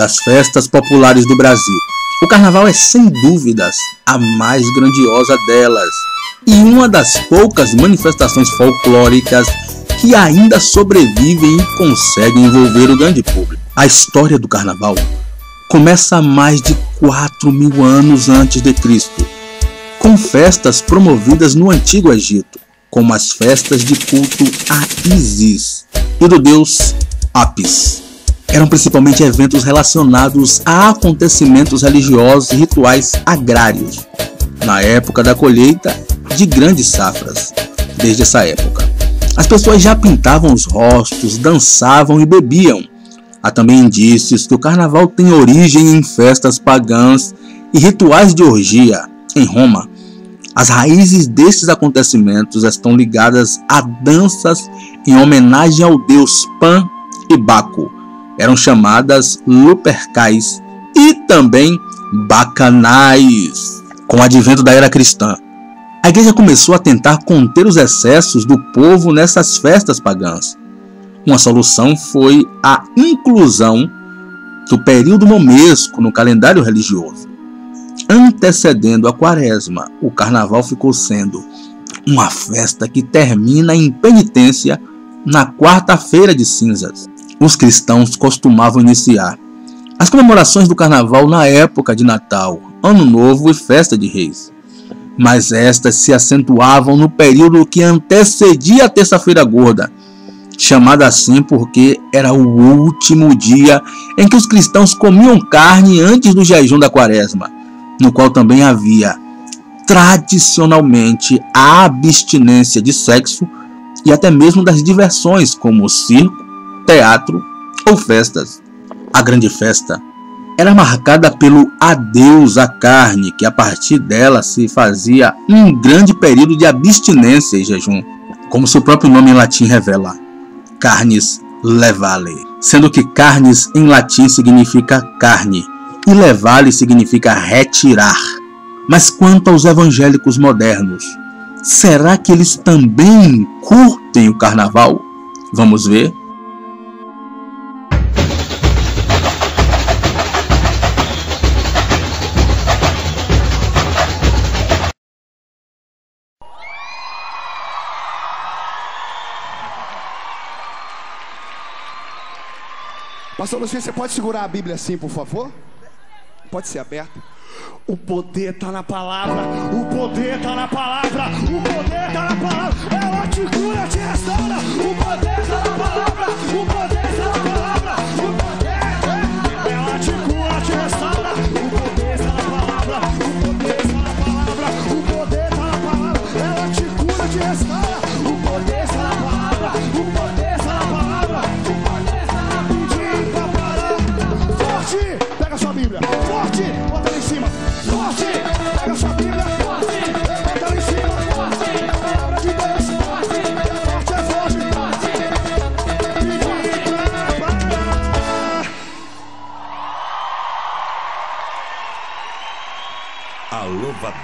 das festas populares do Brasil. O carnaval é sem dúvidas a mais grandiosa delas e uma das poucas manifestações folclóricas que ainda sobrevivem e conseguem envolver o grande público. A história do carnaval começa mais de 4 mil anos antes de Cristo, com festas promovidas no Antigo Egito, como as festas de culto a Isis e do deus Apis. Eram principalmente eventos relacionados a acontecimentos religiosos e rituais agrários, na época da colheita de grandes safras. Desde essa época, as pessoas já pintavam os rostos, dançavam e bebiam. Há também indícios que o carnaval tem origem em festas pagãs e rituais de orgia em Roma. As raízes desses acontecimentos estão ligadas a danças em homenagem ao deus Pan e Baco. Eram chamadas lupercais e também bacanais. Com o advento da era cristã, a igreja começou a tentar conter os excessos do povo nessas festas pagãs. Uma solução foi a inclusão do período momesco no calendário religioso. Antecedendo a quaresma, o carnaval ficou sendo uma festa que termina em penitência na quarta-feira de cinzas. Os cristãos costumavam iniciar. As comemorações do carnaval na época de Natal, Ano Novo e Festa de Reis. Mas estas se acentuavam no período que antecedia a Terça-feira Gorda, chamada assim porque era o último dia em que os cristãos comiam carne antes do jejum da Quaresma, no qual também havia tradicionalmente a abstinência de sexo e até mesmo das diversões como circo, teatro ou festas. A grande festa era marcada pelo adeus à carne, que a partir dela se fazia um grande período de abstinência e jejum, como seu próprio nome em latim revela, carnes levale, sendo que carnes em latim significa carne e levale significa retirar. Mas quanto aos evangélicos modernos, será que eles também curtem o carnaval? Vamos ver. Pastor Luciano, você pode segurar a Bíblia assim, por favor? Pode ser aberta. O poder está na palavra, o poder está na palavra, o poder está na palavra. Ela te cura, te restaura. O poder está na palavra, o poder está na palavra, o poder. Ela te cura,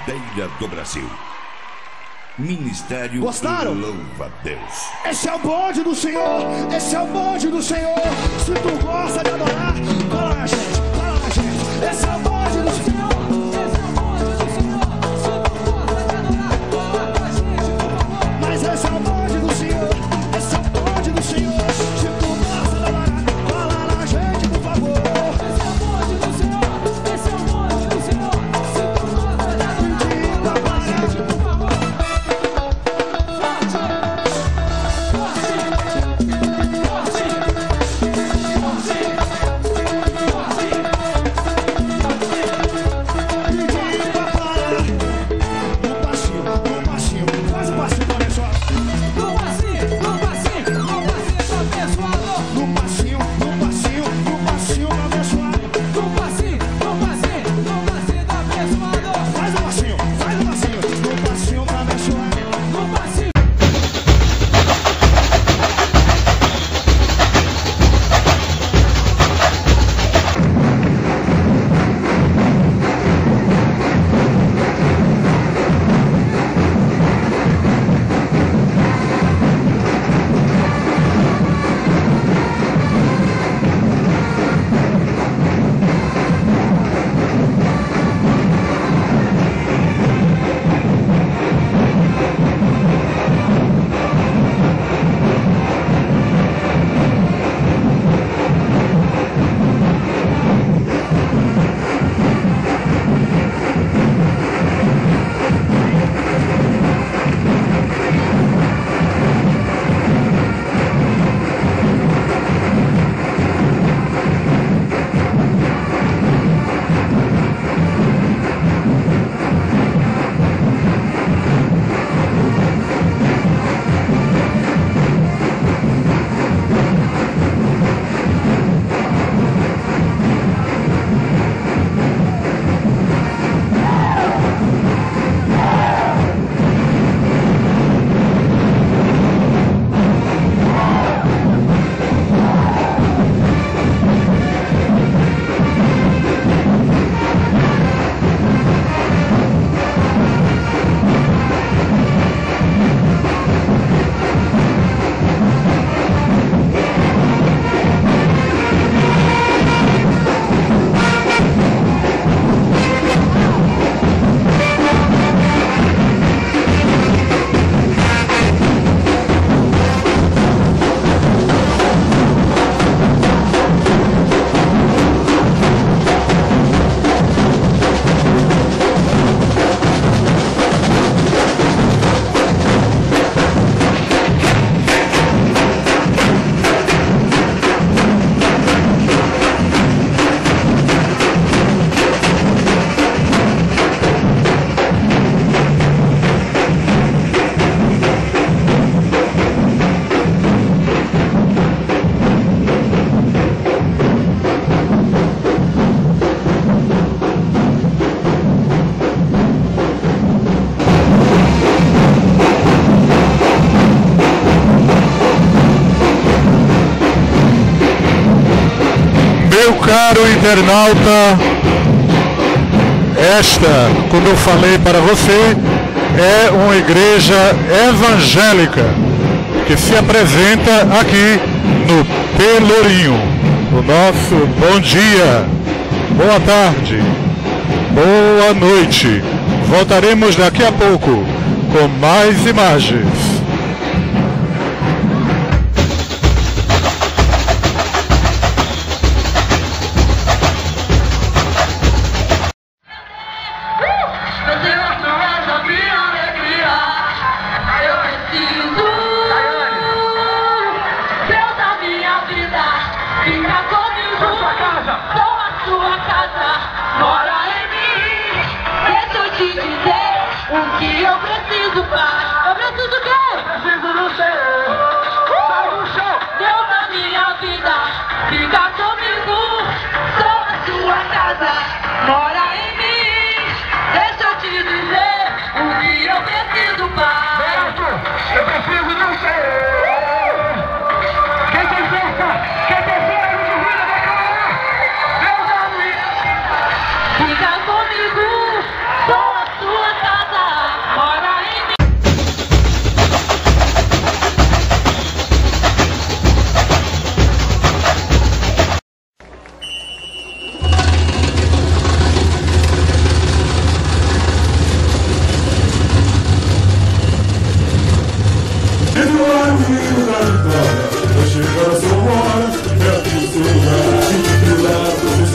Louvadeira do Brasil. Ministério Gostaram? Louva Deus. Esse é o bonde do Senhor, esse é o bonde do Senhor. Se tu gosta de adorar, caro internauta, esta, como eu falei para você, é uma igreja evangélica que se apresenta aqui no Pelourinho. O nosso bom dia, boa tarde, boa noite. Voltaremos daqui a pouco com mais imagens. mata mora em mim. Deixa eu te dizer o que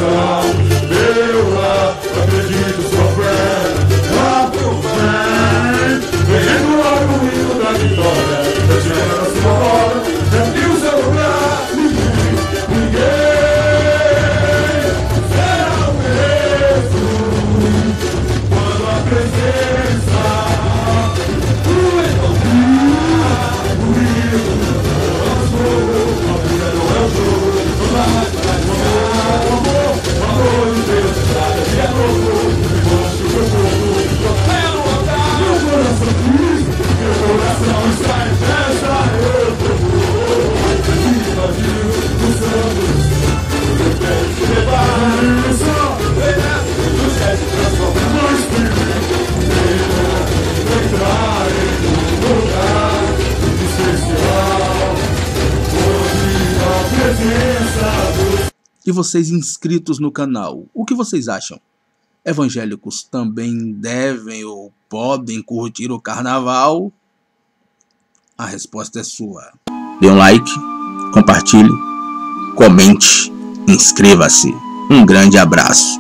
coração. Meu lá, acredito, sou fé, rápido fé. Vem o hino da vitória, já o seu lugar. Ninguém, será o mesmo quando a presença do o hino E vocês inscritos no canal, o que vocês acham? Evangélicos também devem ou podem curtir o carnaval? A resposta é sua. Dê um like, compartilhe, comente, inscreva-se. Um grande abraço.